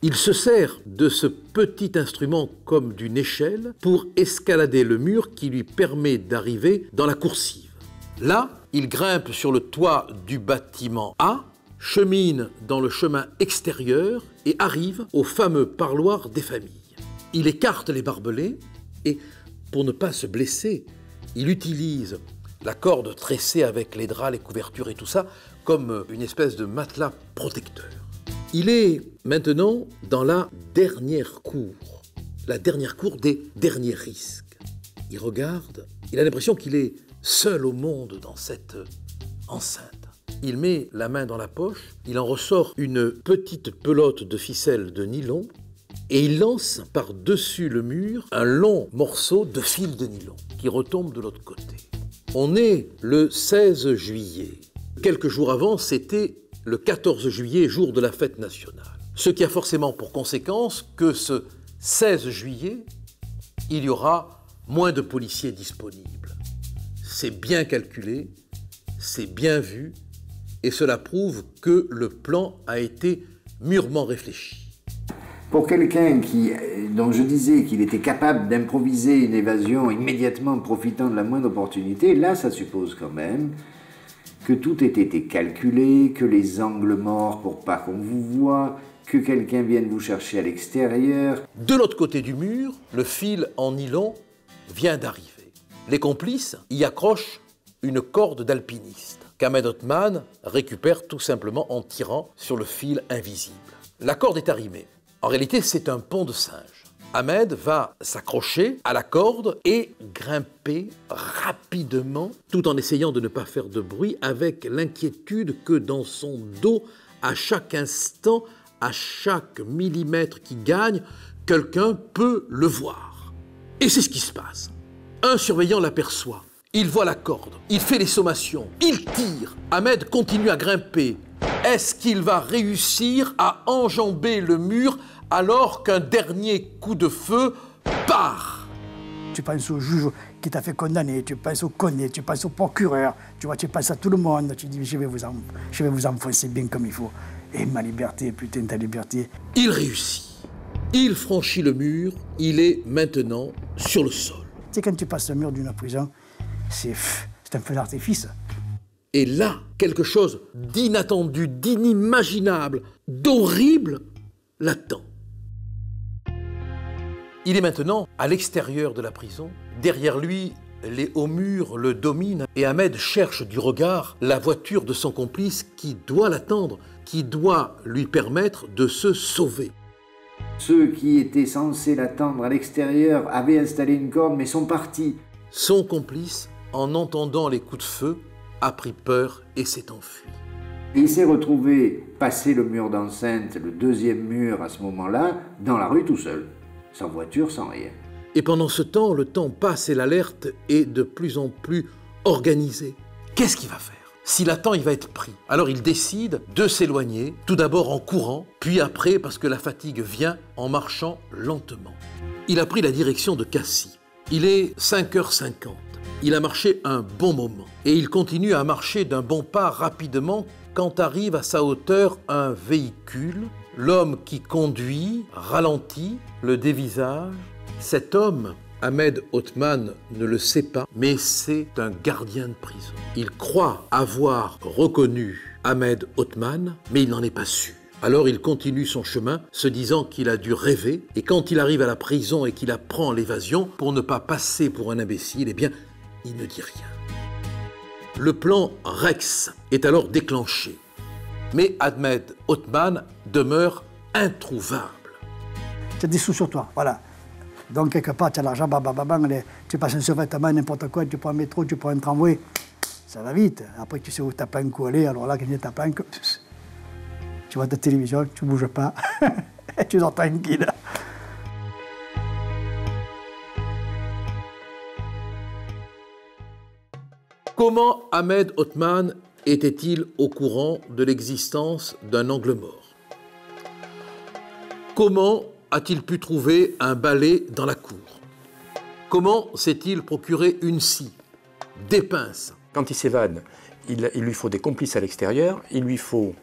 Il se sert de ce petit instrument comme d'une échelle pour escalader le mur qui lui permet d'arriver dans la coursive. Là, il grimpe sur le toit du bâtiment A, chemine dans le chemin extérieur et arrive au fameux parloir des familles. Il écarte les barbelés et, pour ne pas se blesser, il utilise la corde tressée avec les draps, les couvertures et tout ça comme une espèce de matelas protecteur. Il est maintenant dans la dernière cour, la dernière cour des derniers risques. Il regarde, il a l'impression qu'il est seul au monde dans cette enceinte. Il met la main dans la poche, il en ressort une petite pelote de ficelle de nylon et il lance par-dessus le mur un long morceau de fil de nylon qui retombe de l'autre côté. On est le 16 juillet. Quelques jours avant, c'était le 14 juillet, jour de la fête nationale. Ce qui a forcément pour conséquence que ce 16 juillet, il y aura moins de policiers disponibles. C'est bien calculé, c'est bien vu, et cela prouve que le plan a été mûrement réfléchi. Pour quelqu'un qui, dont je disais qu'il était capable d'improviser une évasion immédiatement profitant de la moindre opportunité, là ça suppose quand même que tout ait été calculé, que les angles morts pour pas qu'on vous voit, que quelqu'un vienne vous chercher à l'extérieur. De l'autre côté du mur, le fil en nylon vient d'arriver. Les complices y accrochent une corde d'alpiniste qu'Ahmed Othman récupère tout simplement en tirant sur le fil invisible. La corde est arrimée. En réalité, c'est un pont de singe. Ahmed va s'accrocher à la corde et grimper rapidement, tout en essayant de ne pas faire de bruit, avec l'inquiétude que dans son dos, à chaque instant, à chaque millimètre qui gagne, quelqu'un peut le voir. Et c'est ce qui se passe. Un surveillant l'aperçoit. Il voit la corde, il fait les sommations, il tire. Ahmed continue à grimper. Est-ce qu'il va réussir à enjamber le mur alors qu'un dernier coup de feu part Tu penses au juge qui t'a fait condamner, tu penses au conné, tu penses au procureur, tu vois, tu penses à tout le monde, tu dis je vais vous, je vais vous enfoncer bien comme il faut. Et ma liberté, putain, ta liberté. Il réussit. Il franchit le mur, il est maintenant sur le sol. Tu sais, quand tu passes le mur d'une prison, c'est un feu d'artifice. Et là, quelque chose d'inattendu, d'inimaginable, d'horrible l'attend. Il est maintenant à l'extérieur de la prison. Derrière lui, les hauts murs le dominent et Ahmed cherche du regard la voiture de son complice qui doit l'attendre, qui doit lui permettre de se sauver. Ceux qui étaient censés l'attendre à l'extérieur avaient installé une corde mais sont partis. Son complice, en entendant les coups de feu, a pris peur et s'est enfui. Il s'est retrouvé passer le mur d'enceinte, le deuxième mur à ce moment-là, dans la rue tout seul, sans voiture, sans rien. Et pendant ce temps, le temps passe et l'alerte est de plus en plus organisée. Qu'est-ce qu'il va faire? S'il attend, il va être pris. Alors il décide de s'éloigner, tout d'abord en courant, puis après, parce que la fatigue vient, en marchant lentement. Il a pris la direction de Cassis. Il est 5h50. Il a marché un bon moment et il continue à marcher d'un bon pas rapidement quand arrive à sa hauteur un véhicule. L'homme qui conduit ralentit, le dévisage. Cet homme, Ahmed Othman ne le sait pas, mais c'est un gardien de prison. Il croit avoir reconnu Ahmed Othman, mais il n'en est pas sûr. Alors il continue son chemin, se disant qu'il a dû rêver, et quand il arrive à la prison et qu'il apprend l'évasion, pour ne pas passer pour un imbécile, eh bien, il ne dit rien. Le plan Rex est alors déclenché, mais Ahmed Othman demeure introuvable. Tu as des sous sur toi, voilà. Donc, quelque part, tu as l'argent, tu passes un survêtement, n'importe quoi, tu prends un métro, tu prends un tramway, ça va vite. Après, tu sais où ta planque aller, alors là, quand tu ta planque, tu vois ta télévision, tu ne bouges pas, *laughs* et tu dors tranquille. Comment Ahmed Othman était-il au courant de l'existence d'un angle mort? Comment a-t-il pu trouver un balai dans la cour? Comment s'est-il procuré une scie, des pinces? Quand il s'évade, il, lui faut des complices à l'extérieur, il lui faut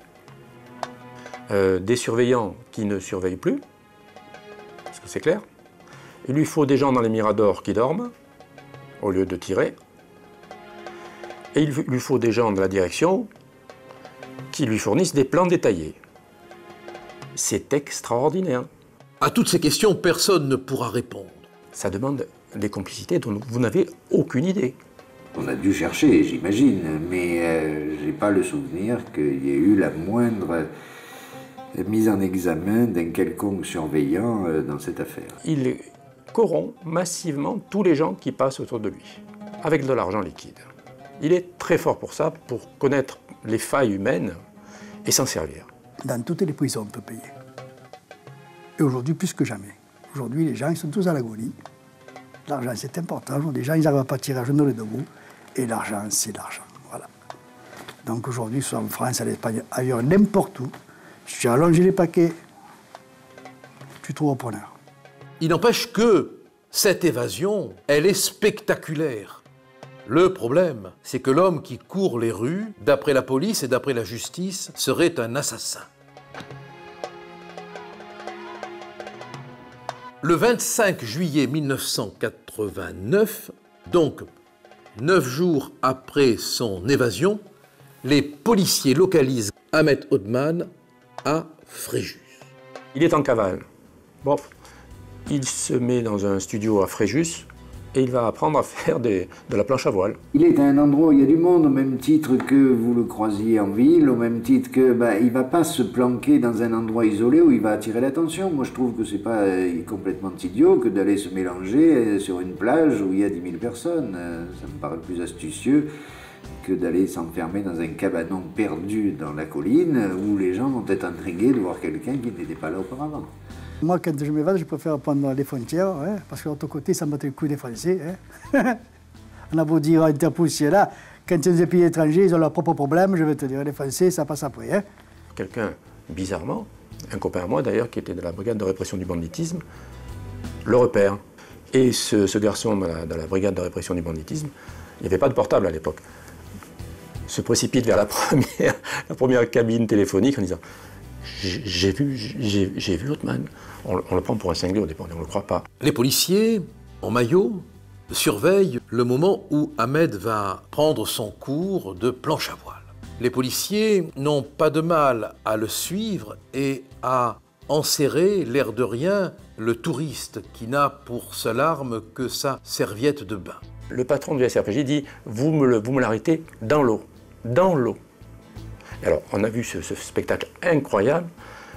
euh, des surveillants qui ne surveillent plus, parce que c'est clair. Il lui faut des gens dans les miradors qui dorment, au lieu de tirer. Et il lui faut des gens de la direction qui lui fournissent des plans détaillés. C'est extraordinaire. À toutes ces questions, personne ne pourra répondre. Ça demande des complicités dont vous n'avez aucune idée. On a dû chercher, j'imagine, mais euh, je n'ai pas le souvenir qu'il y ait eu la moindre mise en examen d'un quelconque surveillant euh, dans cette affaire. Il corrompt massivement tous les gens qui passent autour de lui, avec de l'argent liquide. Il est très fort pour ça, pour connaître les failles humaines et s'en servir. Dans toutes les prisons, on peut payer. Et aujourd'hui, plus que jamais. Aujourd'hui, les gens, ils sont tous à l'agonie. L'argent, c'est important. Les gens, ils n'arrivent pas à tirer à genoux les debout. Et l'argent, c'est l'argent. Voilà. Donc aujourd'hui, soit en France, à l'Espagne, ailleurs, n'importe où, si tu allonges les paquets, tu trouves au preneur. Il n'empêche que cette évasion, elle est spectaculaire. Le problème, c'est que l'homme qui court les rues, d'après la police et d'après la justice, serait un assassin. Le 25 juillet 1989, donc neuf jours après son évasion, les policiers localisent Ahmed Odman à Fréjus. Il est en cavale. Bon, il se met dans un studio à Fréjus et il va apprendre à faire de la planche à voile. Il est à un endroit où il y a du monde, au même titre que vous le croisiez en ville, au même titre que bah, il va pas se planquer dans un endroit isolé où il va attirer l'attention. Moi, je trouve que c'est pas euh, complètement idiot que d'aller se mélanger euh, sur une plage où il y a 10 000 personnes. Euh, ça me paraît plus astucieux que d'aller s'enfermer dans un cabanon perdu dans la colline où les gens vont être intrigués de voir quelqu'un qui n'était pas là auparavant. Moi, quand je m'évade, je préfère prendre les frontières, hein, parce que de l'autre côté, ça bat le coup des Français. Hein. *laughs* On a beau dire Interpol, c'est là. Quand a des pays étrangers, ils ont leurs propres problèmes, je vais te dire, les Français, ça passe après. Hein. Quelqu'un, bizarrement, un copain à moi d'ailleurs, qui était de la brigade de répression du banditisme, le repère. Et ce, garçon dans la, brigade de répression du banditisme, il n'y avait pas de portable à l'époque, se précipite vers la *laughs* première cabine téléphonique en disant J'ai vu, j'ai vu Hotman. On, le prend pour un cinglé au départ, on ne le croit pas. Les policiers, en maillot, surveillent le moment où Ahmed va prendre son cours de planche à voile. Les policiers n'ont pas de mal à le suivre et à enserrer, l'air de rien, le touriste qui n'a pour seule arme que sa serviette de bain. Le patron du SRPJ dit Vous me l'arrêtez dans l'eau. Dans l'eau. Alors, on a vu ce spectacle incroyable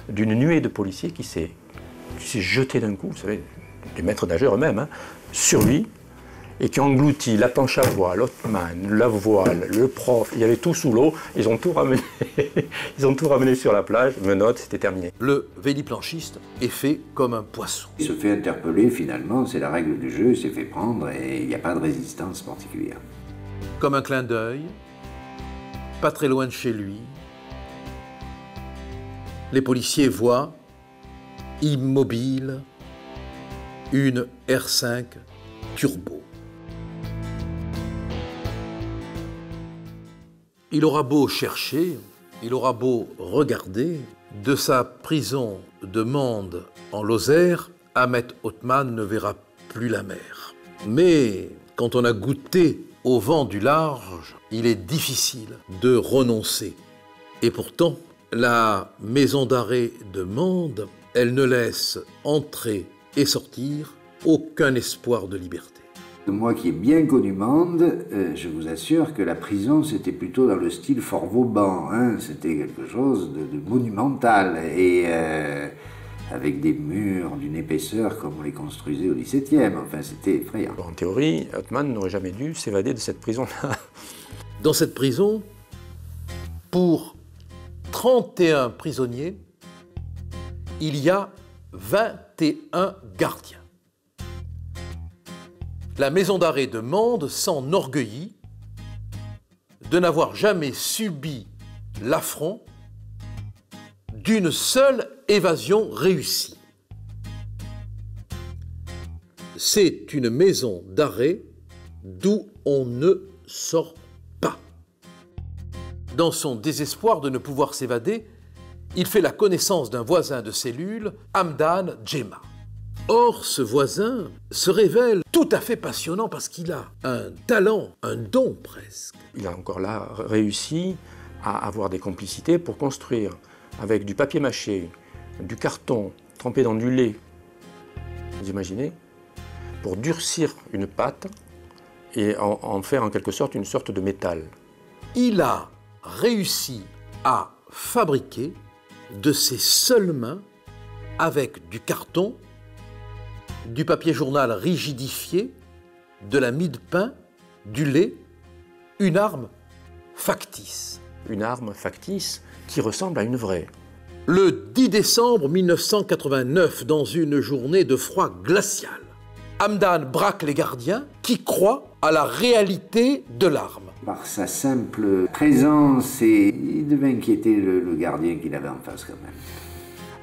d'une nuée de policiers qui s'est qui s'est jeté d'un coup, vous savez, les maîtres nageurs eux-mêmes, hein, sur lui, et qui engloutit la planche à voile, l'otman, la voile, le prof, il y avait tout sous l'eau, ils ont tout ramené, *laughs* ils ont tout ramené sur la plage, menottes, c'était terminé. Le véliplanchiste est fait comme un poisson. Il se fait interpeller finalement, c'est la règle du jeu, il s'est fait prendre et il n'y a pas de résistance particulière. Comme un clin d'œil, pas très loin de chez lui, les policiers voient immobile, une R5 turbo. Il aura beau chercher, il aura beau regarder, de sa prison de Mende en Lozère, Ahmet Othman ne verra plus la mer. Mais quand on a goûté au vent du large, il est difficile de renoncer. Et pourtant, la maison d'arrêt de Mende elle ne laisse entrer et sortir aucun espoir de liberté. Moi qui ai bien connu Mende, euh, je vous assure que la prison, c'était plutôt dans le style Fort Vauban. Hein. C'était quelque chose de, monumental. Et euh, avec des murs d'une épaisseur comme on les construisait au XVIIe. Enfin, c'était effrayant. En théorie, Hartmann n'aurait jamais dû s'évader de cette prison-là. Dans cette prison, pour 31 prisonniers, il y a 21 gardiens. La maison d'arrêt de Mende s'enorgueillit de n'avoir jamais subi l'affront d'une seule évasion réussie. c'est une maison d'arrêt d'où on ne sort. Dans son désespoir de ne pouvoir s'évader, il fait la connaissance d'un voisin de cellule, Hamdan Djema. Or, ce voisin se révèle tout à fait passionnant parce qu'il a un talent, un don presque. Il a encore là réussi à avoir des complicités pour construire avec du papier mâché, du carton trempé dans du lait, vous imaginez, pour durcir une pâte et en, en faire en quelque sorte une sorte de métal. Il a réussi à fabriquer de ses seules mains, avec du carton, du papier journal rigidifié, de la mie de pain, du lait, une arme factice. Une arme factice qui ressemble à une vraie. Le 10 décembre 1989, dans une journée de froid glacial, Hamdan braque les gardiens qui croient à la réalité de l'arme. Par sa simple présence, et il devait inquiéter le, le gardien qu'il avait en face quand même.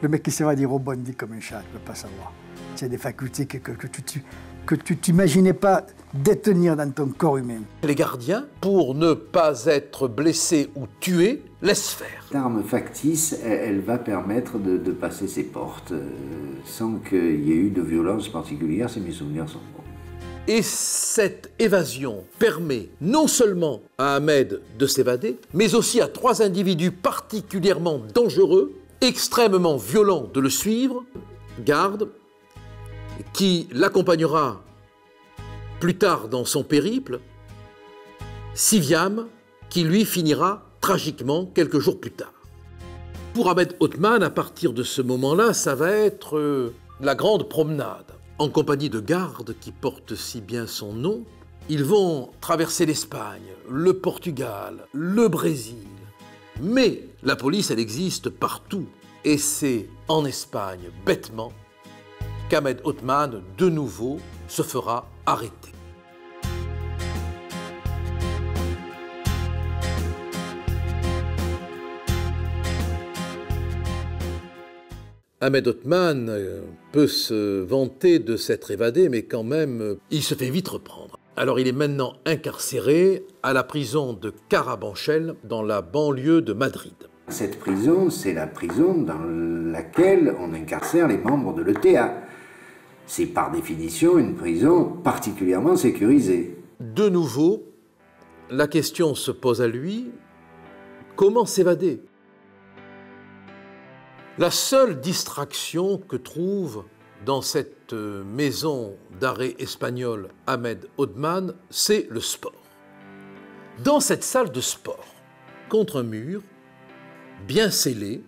Le mec qui s'évade, il rebondit comme un chat, tu ne peux pas savoir. Tu as des facultés que, que, que tu tu- que tu t'imaginais pas détenir dans ton corps humain. Les gardiens, pour ne pas être blessés ou tués, laissent faire. Cette arme factice, elle, elle va permettre de, de passer ses portes euh, sans qu'il y ait eu de violence particulière, si mes souvenirs sont. Et cette évasion permet non seulement à Ahmed de s'évader, mais aussi à trois individus particulièrement dangereux, extrêmement violents de le suivre, garde, qui l'accompagnera plus tard dans son périple, Siviam, qui lui finira tragiquement quelques jours plus tard. Pour Ahmed Othman, à partir de ce moment-là, ça va être euh, la grande promenade. En compagnie de gardes qui portent si bien son nom, ils vont traverser l'Espagne, le Portugal, le Brésil. Mais la police, elle existe partout. Et c'est en Espagne, bêtement, qu'Ahmed Othman, de nouveau, se fera arrêter. Ahmed Othman euh, peut se vanter de s'être évadé, mais quand même, euh, il se fait vite reprendre. Alors il est maintenant incarcéré à la prison de Carabanchel, dans la banlieue de Madrid. Cette prison, c'est la prison dans laquelle on incarcère les membres de l'ETA. C'est par définition une prison particulièrement sécurisée. De nouveau, la question se pose à lui, comment s'évader? La seule distraction que trouve dans cette euh, maison d'arrêt espagnole Ahmed Odman, c'est le sport. Dans cette salle de sport, contre un mur, bien scellé,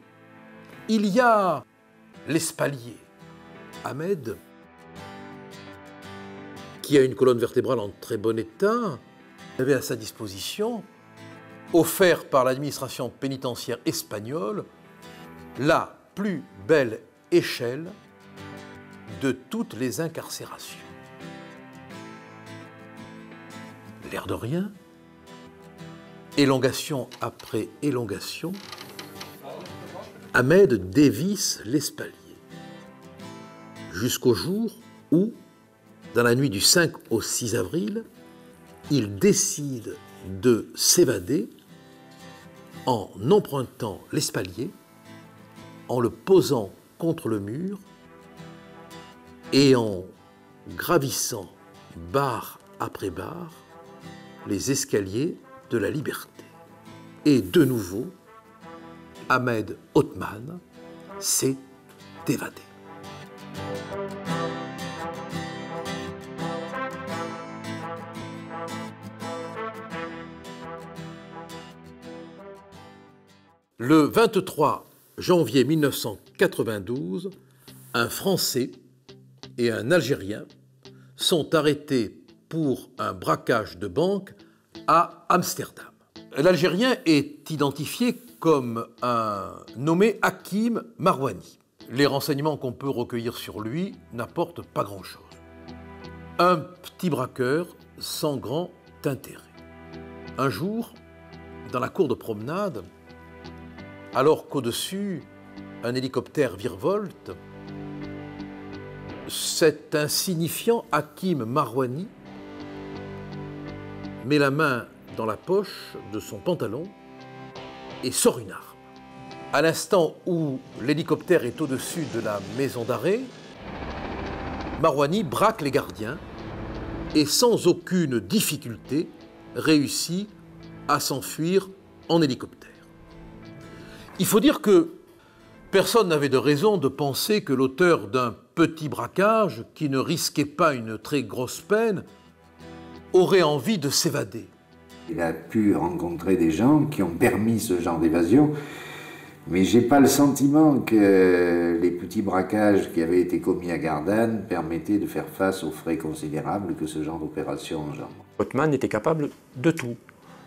il y a l'espalier. Ahmed, qui a une colonne vertébrale en très bon état, avait à sa disposition, offert par l'administration pénitentiaire espagnole, la plus belle échelle de toutes les incarcérations. L'air de rien, élongation après élongation, Ahmed dévisse l'espalier. Jusqu'au jour où, dans la nuit du 5 au 6 avril, il décide de s'évader en empruntant l'espalier, en le posant contre le mur et en gravissant barre après barre les escaliers de la liberté. Et de nouveau, Ahmed Othman s'est évadé. Le 23 janvier 1992, un Français et un Algérien sont arrêtés pour un braquage de banque à Amsterdam. L'Algérien est identifié comme un nommé Hakim Marwani. Les renseignements qu'on peut recueillir sur lui n'apportent pas grand-chose. Un petit braqueur sans grand intérêt. Un jour, dans la cour de promenade, alors qu'au-dessus, un hélicoptère virevolte, cet insignifiant Hakim Marwani met la main dans la poche de son pantalon et sort une arme. À l'instant où l'hélicoptère est au-dessus de la maison d'arrêt, Marwani braque les gardiens et sans aucune difficulté réussit à s'enfuir en hélicoptère. Il faut dire que personne n'avait de raison de penser que l'auteur d'un petit braquage, qui ne risquait pas une très grosse peine, aurait envie de s'évader. Il a pu rencontrer des gens qui ont permis ce genre d'évasion, mais j'ai pas le sentiment que les petits braquages qui avaient été commis à Gardanne permettaient de faire face aux frais considérables que ce genre d'opération engendre. Othman était capable de tout,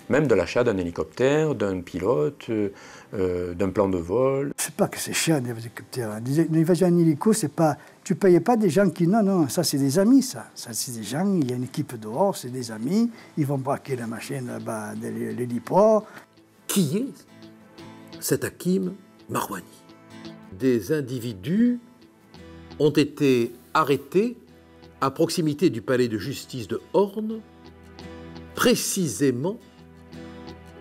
même de l'achat d'un hélicoptère, d'un pilote, euh, euh, d'un plan de vol. C'est pas que c'est cher un hélicoptère. Une évasion en hélico, c'est pas. Tu payes pas des gens qui. Non, non, ça c'est des amis, ça. Ça c'est des gens, il y a une équipe dehors, c'est des amis, ils vont braquer la machine là-bas, l'héliport. Qui est cet Hakim Marwani? Des individus ont été arrêtés à proximité du palais de justice de Horn, précisément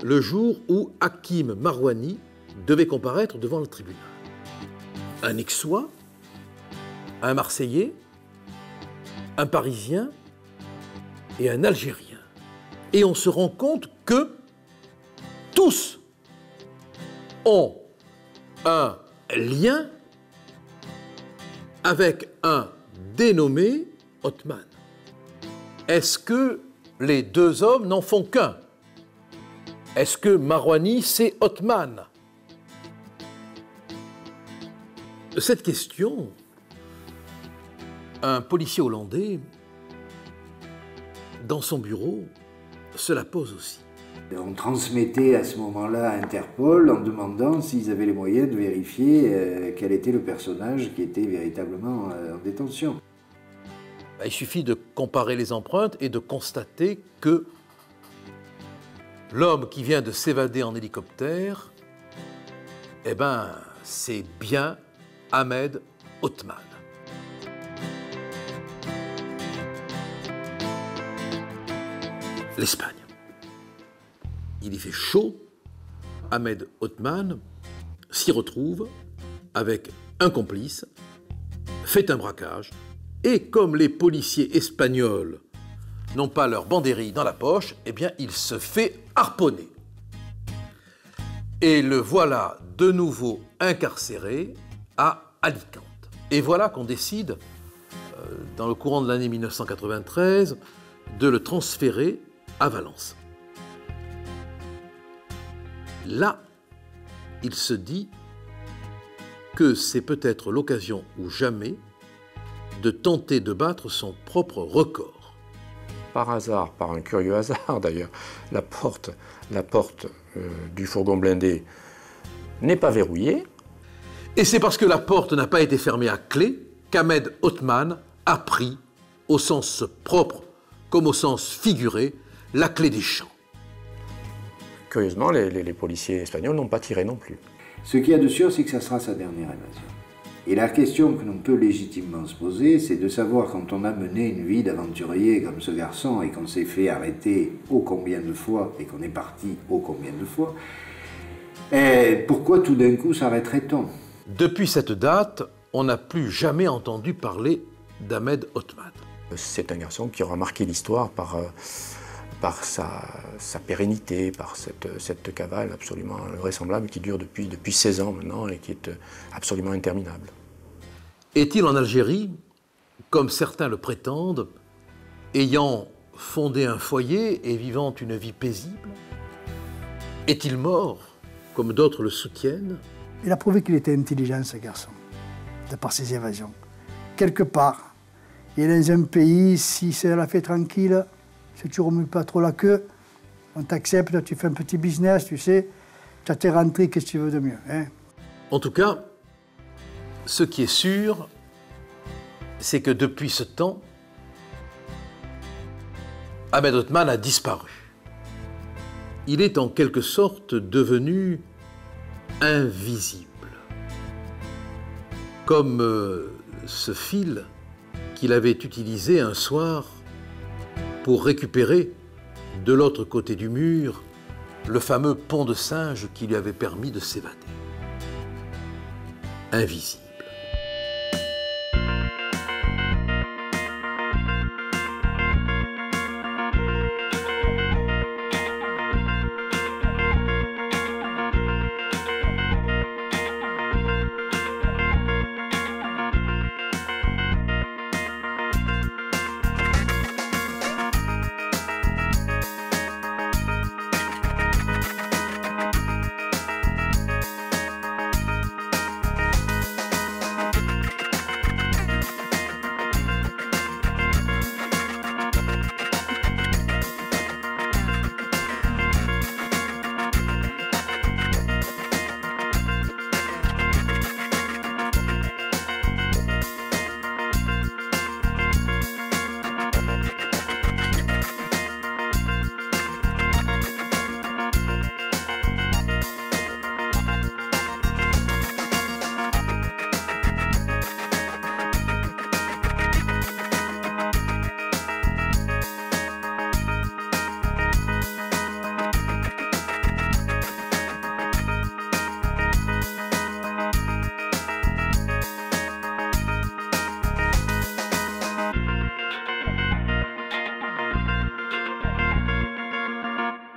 le jour où Hakim Marwani devait comparaître devant le tribunal. Un Aixois, un Marseillais, un Parisien et un Algérien. Et on se rend compte que tous ont un lien avec un dénommé Othman. Est-ce que les deux hommes n'en font qu'un? Est-ce que Marwani, c'est Othman Cette question, un policier hollandais, dans son bureau, se la pose aussi. On transmettait à ce moment-là à Interpol en demandant s'ils avaient les moyens de vérifier euh, quel était le personnage qui était véritablement euh, en détention. Bah, il suffit de comparer les empreintes et de constater que l'homme qui vient de s'évader en hélicoptère, eh ben, c'est bien Ahmed Othman. L'Espagne il y fait chaud, Ahmed Othman s'y retrouve avec un complice, fait un braquage, et comme les policiers espagnols n'ont pas leur banderie dans la poche, eh bien il se fait harponner. Et le voilà de nouveau incarcéré à Alicante. Et voilà qu'on décide, euh, dans le courant de l'année 1993, de le transférer à Valence. Là, il se dit que c'est peut-être l'occasion ou jamais de tenter de battre son propre record. Par hasard, par un curieux hasard d'ailleurs, la porte, la porte euh, du fourgon blindé n'est pas verrouillée. Et c'est parce que la porte n'a pas été fermée à clé qu'Ahmed Othman a pris, au sens propre comme au sens figuré, la clé des champs. Curieusement, les, policiers espagnols n'ont pas tiré non plus. Ce qu'il y a de sûr, c'est que ça sera sa dernière évasion. Et la question que l'on peut légitimement se poser, c'est de savoir quand on a mené une vie d'aventurier comme ce garçon et qu'on s'est fait arrêter ô combien de fois et qu'on est parti ô combien de fois, et eh, pourquoi tout d'un coup s'arrêterait-on Depuis cette date, on n'a plus jamais entendu parler d'Ahmed Othman. C'est un garçon qui aura marqué l'histoire par... Euh, par sa, pérennité, par cette, cavale absolument invraisemblable qui dure depuis, depuis 16 ans maintenant et qui est absolument interminable. Est-il en Algérie, comme certains le prétendent, ayant fondé un foyer et vivant une vie paisible? Est-il mort, comme d'autres le soutiennent? Il a prouvé qu'il était intelligent, ce garçon, de par ses évasions. Quelque part, il est dans un pays, si c'est la fait tranquille, si tu remues pas trop la queue, on t'accepte, tu fais un petit business, tu sais, tu as tes rentrées, qu'est-ce que tu veux de mieux hein? En tout cas, ce qui est sûr, c'est que depuis ce temps, Ahmed Othman a disparu. Il est en quelque sorte devenu invisible. Comme euh, ce fil qu'il avait utilisé un soir pour récupérer de l'autre côté du mur le fameux pont de singe qui lui avait permis de s'évader. Invisible.